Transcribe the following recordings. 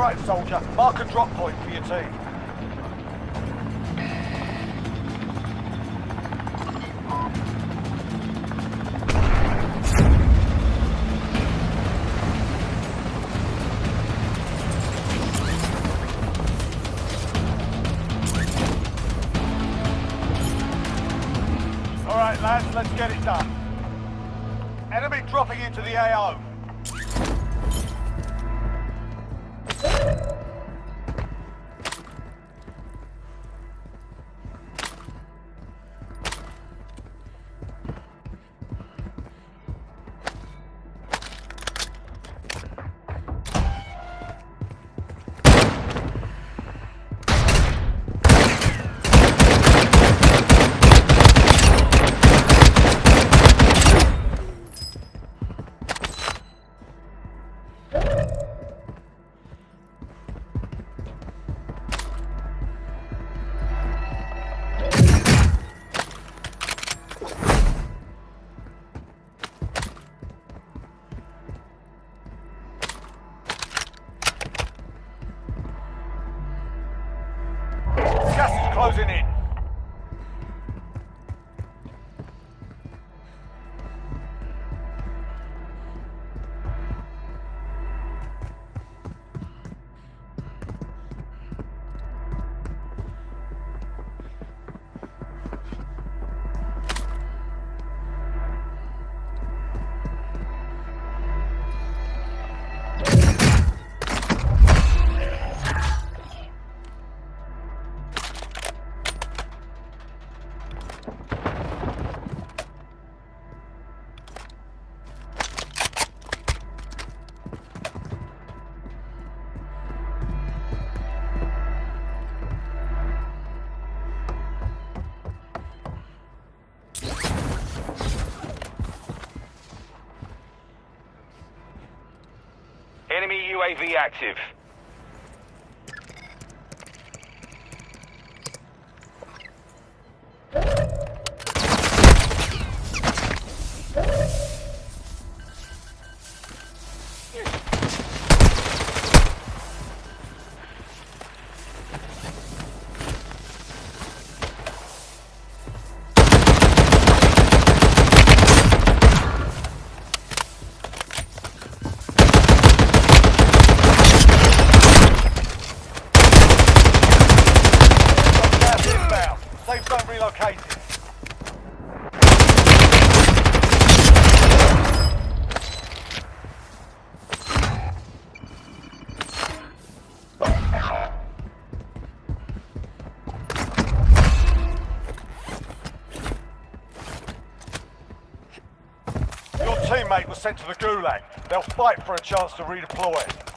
All right, soldier. Mark a drop point for your team. All right, lads, let's get it done. Enemy dropping into the AO. UAV active. Teammate was sent to the Gulag. They'll fight for a chance to redeploy.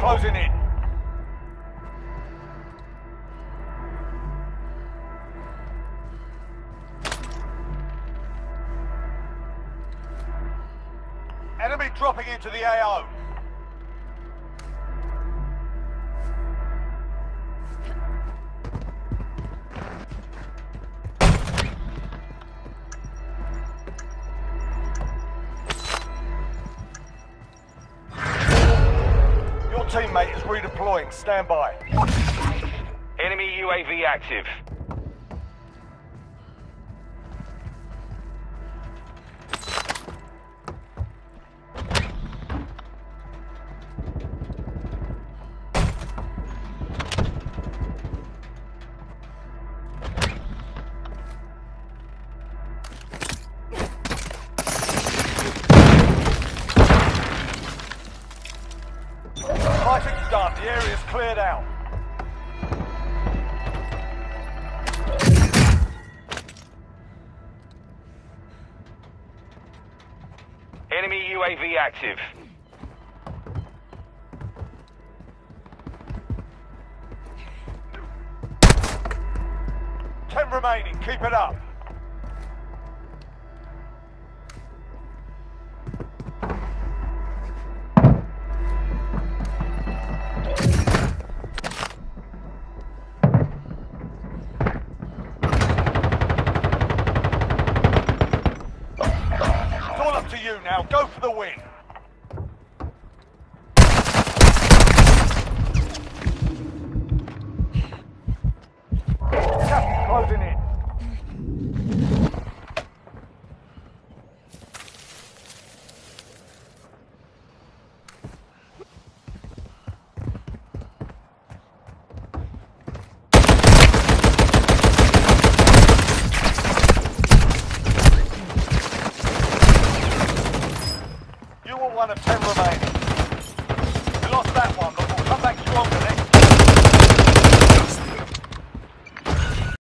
Closing in. Enemy dropping into the AO. Teammate is redeploying. Stand by. Enemy UAV active. The area's cleared out. Enemy UAV active. Ten remaining. Keep it up. Now. Go for the win. one of ten remaining.